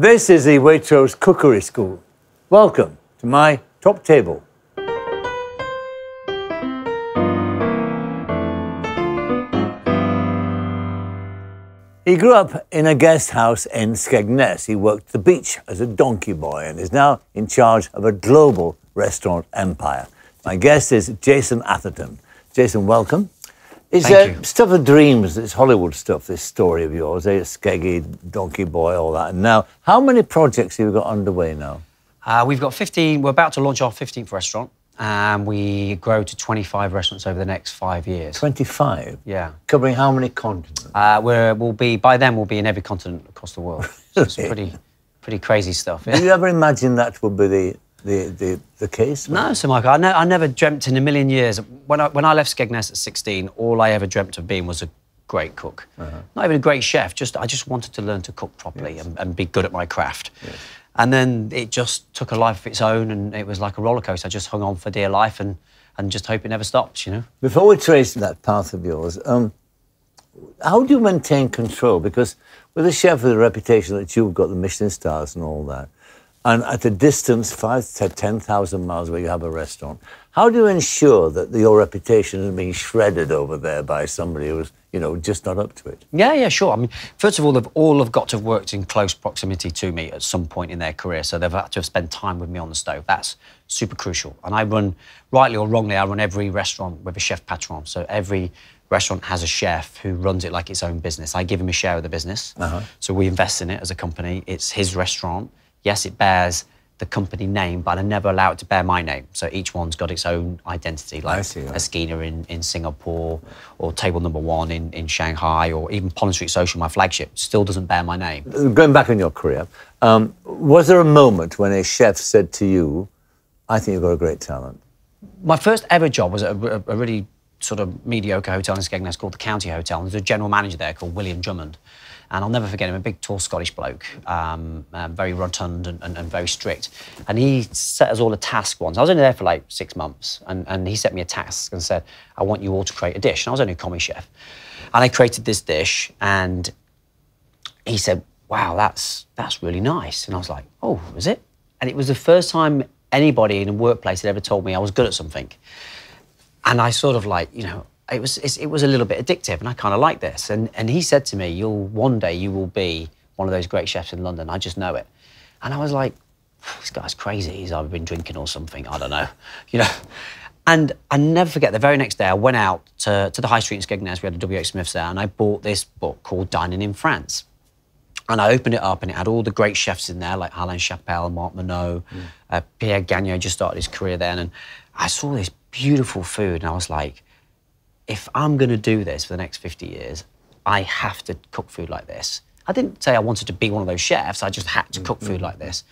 This is the Waitrose Cookery School. Welcome to my top table. He grew up in a guest house in Skegness. He worked the beach as a donkey boy and is now in charge of a global restaurant empire. My guest is Jason Atherton. Jason, welcome. It's Thank you. stuff of dreams. It's Hollywood stuff. This story of yours, eh? Skeggy, Donkey Boy, all that. And now, how many projects have you got underway now? Uh, we've got 15, we're about to launch our 15th restaurant, and we grow to 25 restaurants over the next five years. Twenty-five. Yeah. Covering how many continents? Uh, we're, we'll be, by then, we'll be in every continent across the world. So it's pretty, pretty crazy stuff. Did you ever imagine that would be the the the, the case? No, Sir Michael, I, ne- I never dreamt in a million years. When I, when I left Skegness at 16, all I ever dreamt of being was a great cook. Not even a great chef, just I just wanted to learn to cook properly and, and be good at my craft. And then it just took a life of its own, and it was like a roller coaster. I just hung on for dear life and, and just hope it never stops, you know? Before we trace that path of yours, um, how do you maintain control? Because with a chef with a reputation that you've got, the Michelin stars and all that, and at a distance, five to 10,000 miles where you have a restaurant, how do you ensure that your reputation isn't being shredded over there by somebody who's, you know, just not up to it? Yeah, yeah, sure. I mean, first of all, they've all have got to have worked in close proximity to me at some point in their career. So they've had to have spent time with me on the stove. That's super crucial. And I run, rightly or wrongly, I run every restaurant with a chef patron. So every restaurant has a chef who runs it like its own business. I give him a share of the business. Uh-huh. So we invest in it as a company. It's his restaurant. Yes, it bears the company name, but I never allow it to bear my name. So each one's got its own identity, like see, yeah. Esquina in, in Singapore, or Table Number One in, in Shanghai, or even Pollen Street Social, my flagship, still doesn't bear my name. Going back in your career, um, was there a moment when a chef said to you, I think you've got a great talent? My first ever job was at a, a really sort of mediocre hotel in Skegness called the County Hotel. And there's a general manager there called William Drummond. And I'll never forget him, a big, tall Scottish bloke, um, um, very rotund and, and, and very strict. And he set us all a task once. I was only there for like six months. And, and he set me a task and said, I want you all to create a dish. And I was only a commie chef. And I created this dish. And he said, "Wow, that's that's really nice." And I was like, "Oh, is it?" And it was the first time anybody in a workplace had ever told me I was good at something. And I sort of like, you know, it was it's, it was a little bit addictive, and I kind of like this. And and he said to me, "You'll one day you will be one of those great chefs in London. I just know it." And I was like, "This guy's crazy. He's either been drinking or something. I don't know, you know." And I never forget the very next day I went out to, to the high street in Skegness. We had a W.H. Smith's there, and I bought this book called Dining in France. And I opened it up, and it had all the great chefs in there, like Alain Chapel, Marc Meneau, uh, Pierre Gagnaire just started his career then. And I saw this beautiful food, and I was like, if I'm going to do this for the next 50 years, I have to cook food like this. I didn't say I wanted to be one of those chefs, I just had to cook food like this.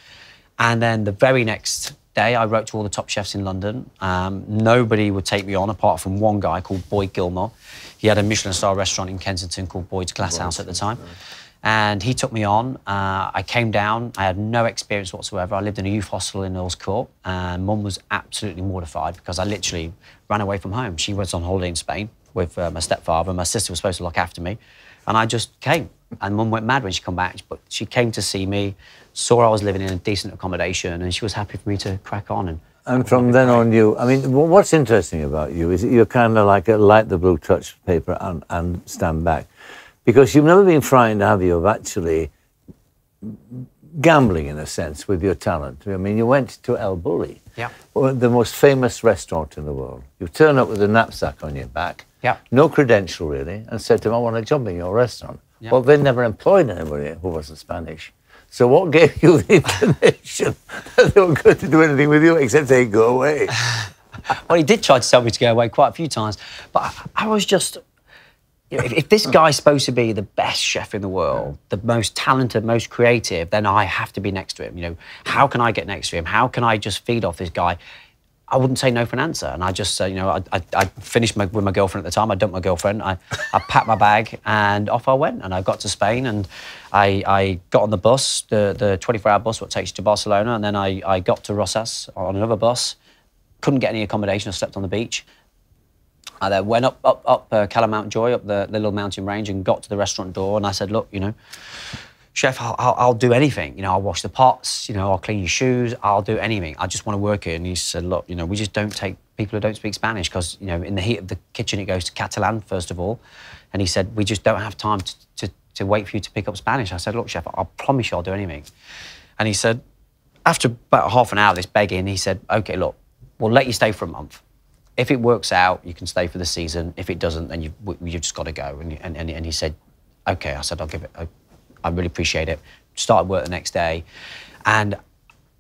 And then the very next day, I wrote to all the top chefs in London. Um, nobody would take me on apart from one guy called Boyd Gilmore. He had a Michelin star restaurant in Kensington called Boyd's Glass House at the time. And he took me on. Uh, I came down. I had no experience whatsoever. I lived in a youth hostel in Earls Court. And mum was absolutely mortified because I literally ran away from home. She was on holiday in Spain with uh, my stepfather. and My sister was supposed to look after me. And I just came. And mum went mad when she come back. But she came to see me, saw I was living in a decent accommodation, and she was happy for me to crack on. And And from then on, you, I mean, what's interesting about you is that you're kind of like a light the blue touch paper and, and stand back. Because you've never been frightened, have you, of actually gambling in a sense with your talent. I mean, you went to El Bulli, Yeah. Uh, the most famous restaurant in the world. You turn up with a knapsack on your back, Yeah. no credential really, and said to them, I want a job in your restaurant. Yeah. Well, they never employed anybody who wasn't Spanish. So what gave you the inclination that they were going to do anything with you except say, go away? well, he did try to tell me to go away quite a few times, but I, I was just. You know, if, if this guy's supposed to be the best chef in the world, the most talented, most creative, then I have to be next to him. You know, how can I get next to him? How can I just feed off this guy? I wouldn't say no for an answer, and I just said, you know, I, I, I finished my, with my girlfriend at the time. I dumped my girlfriend. I, I packed my bag, and off I went. And I got to Spain, and I, I got on the bus, the the 24-hour bus, what takes you to Barcelona, and then I, I got to Rosas on another bus. Couldn't get any accommodation. I slept on the beach. I then went up up up uh, Joy, up the, the little mountain range, and got to the restaurant door. And I said, "Look, you know, chef, I'll, I'll, I'll do anything. You know, I'll wash the pots. You know, I'll clean your shoes. I'll do anything. I just want to work here. And he said, look, you know, we just don't take people who don't speak Spanish because you know, in the heat of the kitchen, it goes to Catalan first of all. And he said, we just don't have time to, to, to wait for you to pick up Spanish. I said, look, chef, I promise you, I'll do anything. And he said, after about half an hour of this begging, he said, okay, look, we'll let you stay for a month. If it works out, you can stay for the season. If it doesn't, then you've, you've just got to go. And, and, and he said, okay. I said, I'll give it. I, I really appreciate it. Started work the next day, and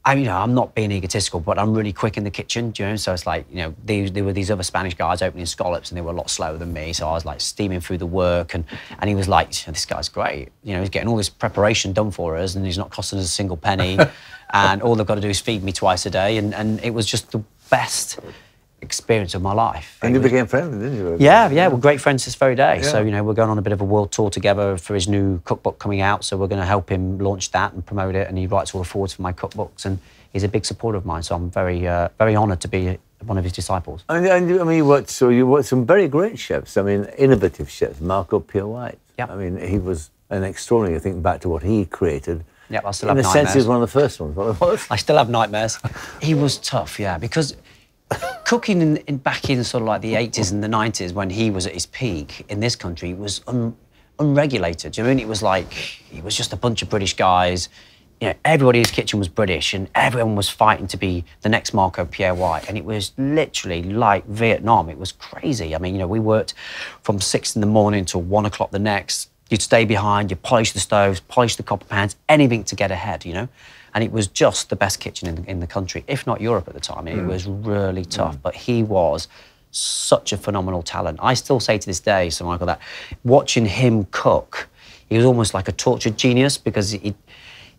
I, you know, I'm not being egotistical, but I'm really quick in the kitchen, you know. So it's like, you know, these, there were these other Spanish guys opening scallops, and they were a lot slower than me. So I was like steaming through the work, and and he was like, "This guy's great. You know, he's getting all this preparation done for us, and he's not costing us a single penny, and all they've got to do is feed me twice a day." And and it was just the best experience of my life. And you was- became friends, didn't you? yeah, yeah, we're great friends this very day. So, you know, we're going on a bit of a world tour together for his new cookbook coming out. So, we're going to help him launch that and promote it. And he writes all the forwards for my cookbooks. And he's a big supporter of mine. So, I'm very, uh, very honoured to be one of his disciples. And, and I mean, you worked, so you worked some very great chefs. I mean, innovative chefs. Marco Pierre White. Yep. I mean, he was an extraordinary. I think, back to what he created. Yeah, I still In a have sense, he was nightmares. one of the first ones. I still have nightmares. he was tough, yeah, because cooking in, in back in sort of like the 80s and the 90s when he was at his peak in this country was un, unregulated. Do you know I mean? It was like, it was just a bunch of British guys. You know, everybody in his kitchen was British and everyone was fighting to be the next Marco Pierre White. And it was literally like Vietnam. It was crazy. I mean, you know, we worked from six in the morning till one o'clock the next. You'd stay behind, you'd polish the stoves, polish the copper pans, anything to get ahead, you know? And it was just the best kitchen in the, in the country, if not Europe at the time. And It mm. was really mm. tough, but he was such a phenomenal talent. I still say to this day, Sir Michael, that watching him cook, he was almost like a tortured genius because he,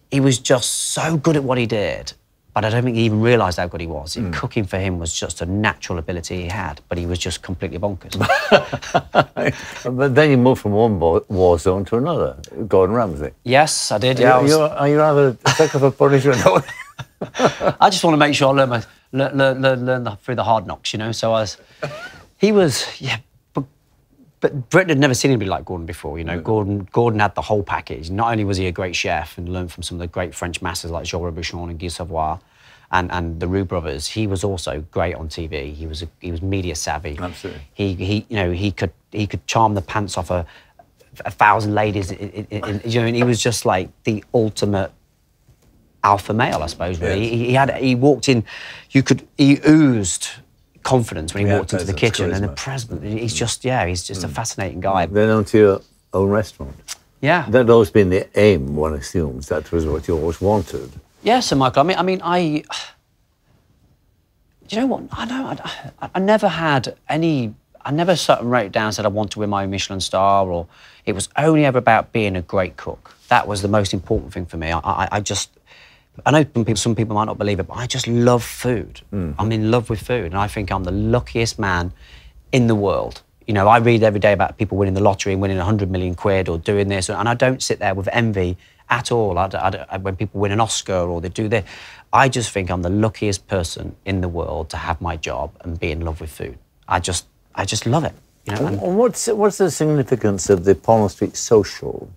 he was just so good at what he did. But I don't think he even realised how good he was. Hmm. Cooking for him was just a natural ability he had, but he was just completely bonkers. but then you moved from one war, zone to another. Gordon Ramsay. yes, I did. Yeah, I you, was- you're, are you rather sick of a punishment? I just want to make sure I learn, my, learn, learn, learn, learn the, through the hard knocks, you know. So I was, he was, yeah, but, Britain had never seen anybody like Gordon before, you know. Gordon, Gordon had the whole package. Not only was he a great chef and learned from some of the great French masters like Jean Robuchon and Guy Savoy, and, and the Roux brothers, he was also great on TV. He was a, he was media savvy. Absolutely. He, he you know he could he could charm the pants off a, a thousand ladies. In, in, in, you know, and he was just like the ultimate alpha male, I suppose. Really, Yes. he, he had he walked in, you could he oozed confidence when he Yeah, walked into the presence, kitchen, and the charisma. president. He's just yeah, he's just a mm. fascinating guy. then onto your own restaurant. Yeah, That had always been the aim, one assumes. That was what you always wanted. yeah, Sir Michael. I mean, I mean, I. Do you know what? I know. I, I never had any. I never sat and wrote it down and said I want to win my Michelin star, or it was only ever about being a great cook. That was the most important thing for me. I, I, I just. I know some people, some people might not believe it, but I just love food. Mm-hmm. I'm in love with food, and I think I'm the luckiest man in the world. You know, I read every day about people winning the lottery and winning 100 million quid or doing this, and I don't sit there with envy at all. I, I I- when people win an Oscar or they do this, I just think I'm the luckiest person in the world to have my job and be in love with food. I just, I just love it. You know, and- And what's, what's the significance of the Pollen Street Social?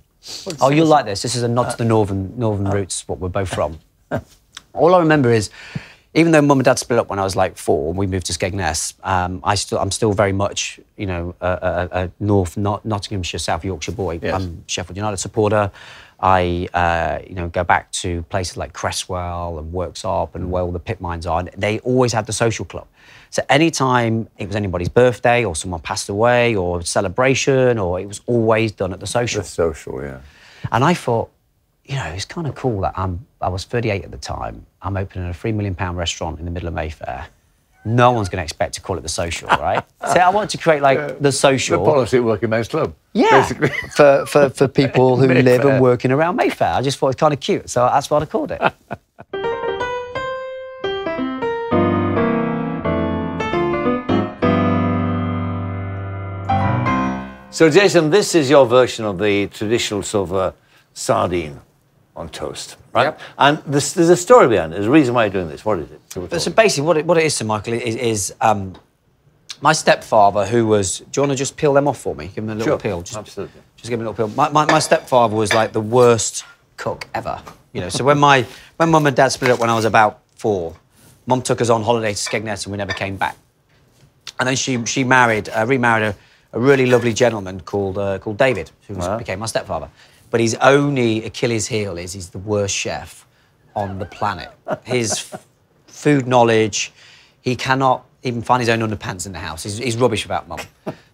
What's- Oh, you'll like this. This is a nod uh, to the northern northern uh, roots, what we're both from. All I remember is, even though mum and dad split up when I was like four, and we moved to Skegness, um, I still I'm still very much you know a, a, a North Not- Nottinghamshire South Yorkshire boy. Yes. I'm Sheffield United supporter. I uh, you know go back to places like Creswell and Worksop and where all the pit mines are. And they always had the social club. So anytime it was anybody's birthday or someone passed away or celebration, or it was always done at the social. The social, yeah. And I thought, you know, it's kind of cool that I'm, I was 38 at the time. I'm opening a three million pound restaurant in the middle of Mayfair. No one's going to expect to call it the social, right? so I wanted to create like the The social. Pollen Street Working Men's Club. yeah, Basically. for, for, for people who live Mayfair. and working around Mayfair. I just thought it was kind of cute, so that's what I called it. So, Jason, this is your version of the traditional sort of uh, sardine on toast, right? Yep. And this, there's a story behind it. There's a reason why you're doing this. What is it? So, So basically, what it, what it is, Sir Michael, is, is um, my stepfather, who was. Do you want to just peel them off for me? Give them a little Sure, peel. Just, absolutely. Just give me a little peel. My, my, my stepfather was like the worst cook ever. You know, so when my when mum and dad split up when I was about four, mum took us on holiday to Skegness and we never came back. And then she she married, uh, remarried a, a really lovely gentleman called uh, called David, who was, Wow. became my stepfather. But his only Achilles heel is he's the worst chef on the planet. His food knowledge, he cannot even find his own underpants in the house. He's, he's rubbish about mum.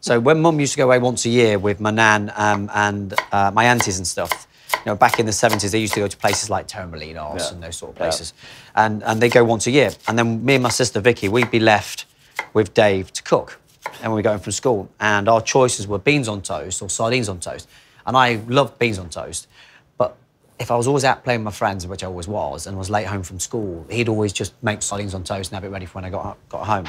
so when mum used to go away once a year with my nan um, and uh, my aunties and stuff, you know, back in the 70s, they used to go to places like Torremolinos Yeah. and those sort of Yeah. places. And, and they go once a year. And then me and my sister Vicky, we'd be left with Dave to cook. And we got home from school, and our choices were beans on toast or sardines on toast. And I loved beans on toast. But if I was always out playing with my friends, which I always was, and was late home from school, he'd always just make sardines on toast and have it ready for when I got, got home.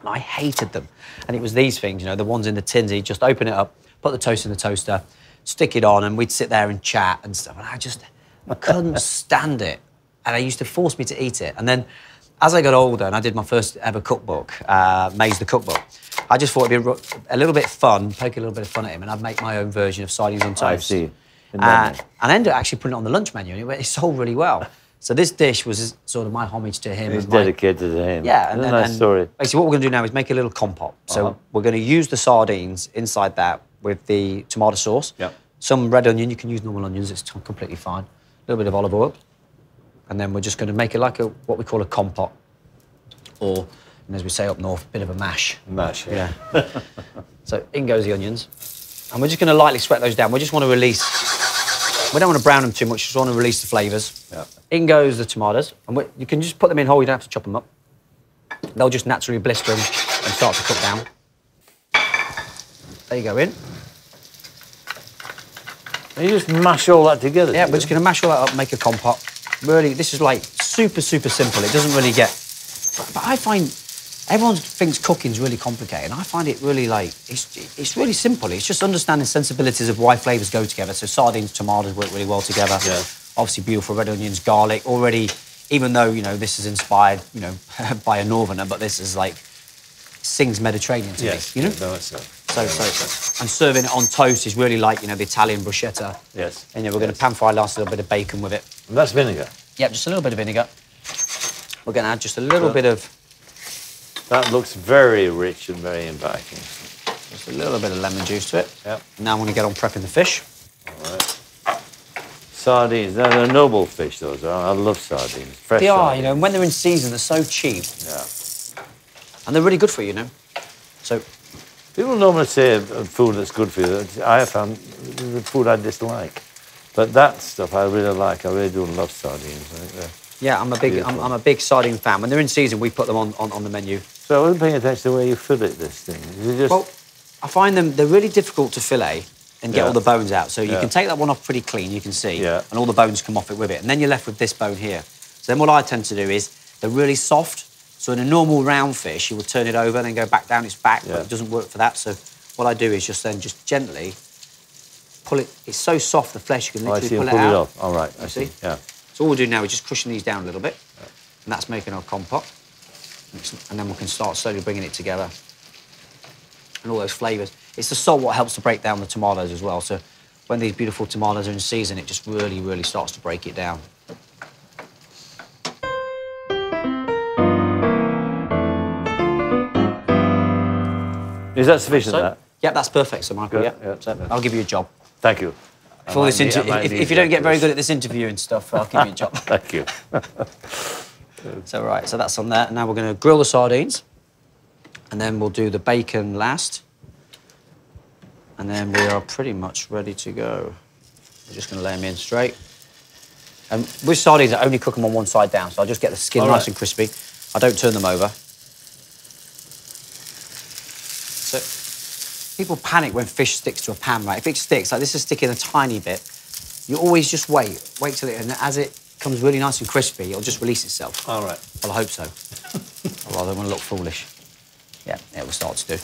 And I hated them. And it was these things, you know, the ones in the tins, he'd just open it up, put the toast in the toaster, stick it on, and we'd sit there and chat and stuff. And I just, I couldn't stand it. And it used to force me to eat it. And then as I got older and I did my first ever cookbook, uh, Maze the Cookbook, I just thought it'd be a little bit fun, poke a little bit of fun at him, and I'd make my own version of sardines on toast. I see. In Uh, and I ended up actually putting it on the lunch menu, and it, went- it sold really well. So this dish was sort of my homage to him. It's and dedicated to him. yeah, and, and, nice and story. Basically, what we're going to do now is make a little compote. So Uh-huh. we're going to use the sardines inside that with the tomato sauce. Yep. Some red onion. You can use normal onions. It's completely fine. A little bit of olive oil, and then we're just going to make it like a what we call a compote, or and as we say up north, a bit of a mash. Mash, Yeah. so in goes the onions, and we're just going to lightly sweat those down. We just want to release. We don't want to brown them too much. Just want to release the flavours. Yeah. In goes the tomatoes, and we, you can just put them in whole. You don't have to chop them up. They'll just naturally blister and, and start to cook down. There you go in. And you just mash all that together. Yeah, we're you? just going to mash all that up, make a compote. Really, this is like super, super simple. It doesn't really get. But I find everyone thinks cooking's really complicated. I find it really like it's it's really simple. It's just understanding sensibilities of why flavors go together. So sardines, tomatoes work really well together. Yeah. Obviously, beautiful red onions, garlic. Already, even though you know this is inspired, you know, by a northerner, but this is like sings Mediterranean to Yes. me. You know. No, it's not. So, so, and serving it on toast is really like, you know, the Italian bruschetta. Yes, And yeah, we're going to pan fry last a little bit of bacon with it. And that's vinegar. Yep, just a little bit of vinegar. We're going to add just a little Sure. bit of, That looks very rich and very inviting. just a little bit of lemon juice to it. Yep. Now I'm going to get on prepping the fish. All right. Sardines. They're, they're noble fish, those are. I love sardines. Fresh They are, sardines. you know, and when they're in season, they're so cheap. Yeah. And they're really good for you, you know. So, People normally say food that's good for you. I have found the food I dislike. But that stuff I really like. I really do love sardines. Yeah, I'm a big, I'm, I'm a big sardine fan. When they're in season, we put them on, on, on the menu. So I wasn't paying attention to where you fillet this thing. Just Well, I find them, they're really difficult to fillet and get Yeah. all the bones out. So you Yeah. can take that one off pretty clean, you can see, Yeah. and all the bones come off it with it. And then you're left with this bone here. So then what I tend to do is they're really soft. So in a normal round fish, you will turn it over and then go back down its back, Yeah. but it doesn't work for that. So what I do is just then just gently pull it. It's so soft, the flesh, you can Oh, literally see. pull, Pull it it out. off. All right. I see. see? Yeah. So all we're doing now is just crushing these down a little bit. And that's making our compote. And then we can start slowly bringing it together. And all those flavours. It's the salt what helps to break down the tomatoes as well. So when these beautiful tomatoes are in season, it just really, really starts to break it down. Is that sufficient? So, that? yeah, that's perfect, so Michael. Good, Yeah, yeah, So. I'll give you a job. Thank you. For this need- inter- if, if you don't get very good at this interview and stuff, I'll give you a job. Thank you. So right, so that's on there. Now we're going to grill the sardines, and then we'll do the bacon last, and then we are pretty much ready to go. We're just going to lay them in straight. And with sardines, I only cook them on one side down, so I just get the skin All nice right. and crispy. I don't turn them over. So people panic when fish sticks to a pan, right? If it sticks, like this is sticking a tiny bit, you always just wait, wait till it, and as it comes really nice and crispy, it'll just release itself. All right. Well, I hope so. I rather, want to look foolish. Yeah, it will start to do.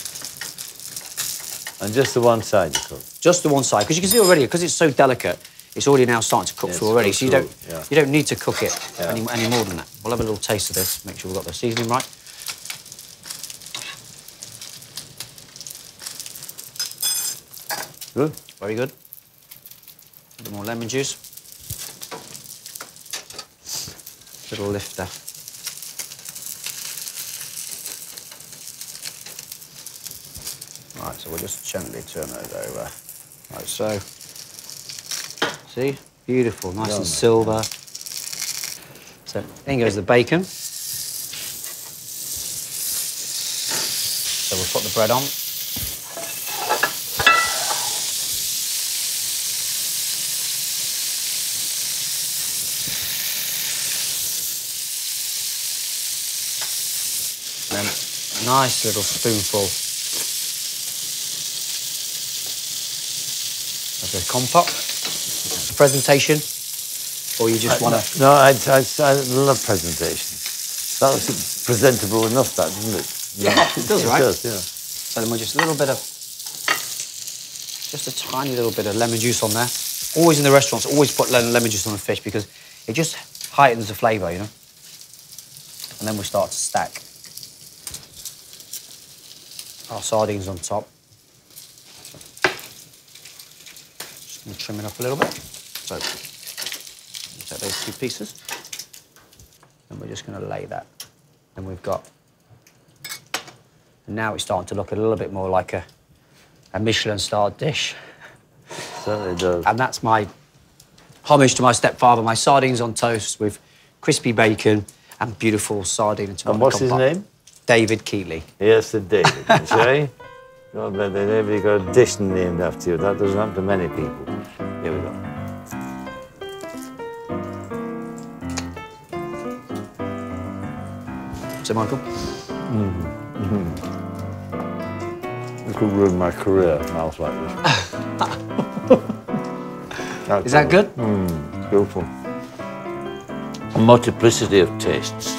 And just the one side you cook. Just the one side, because you can see already, because it's so delicate, it's already now starting to cook Yeah, through already. So you don't, yeah. you don't need to cook it Yeah. any, any more than that. We'll have a little taste of this, make sure we've got the seasoning right. Good. Very good. A bit more lemon juice. Little lifter. Right, so we'll just gently turn those over. Like so. See? Beautiful, nice and silver. So in goes the bacon. So we'll put the bread on. Then a nice little spoonful of the compote. Presentation, or you just uh, want to? No, I, I, I love presentation. That was presentable enough, that, doesn't it? Yeah, it does, right? It does, yeah. So then we're just a little bit of, just a tiny little bit of lemon juice on there. Always in the restaurants, always put lemon, lemon juice on the fish because it just heightens the flavour, you know. And then we start to stack our sardines on top. Just gonna trim it up a little bit. So take those two pieces, and we're just gonna lay that. And we've got and now it's starting to look a little bit more like a, a Michelin-starred dish. Certainly does. And that's my homage to my stepfather, my sardines on toast with crispy bacon and beautiful sardine and tomato And what's his name? David Keeley. Yes, Sir David, you eh? say? No, oh, but they never got a dish named after you. That doesn't happen to many people. Here we go. So, Michael, mm-hmm. It could ruin my career, mouth like this. is that good? Mm, beautiful. A multiplicity of tastes.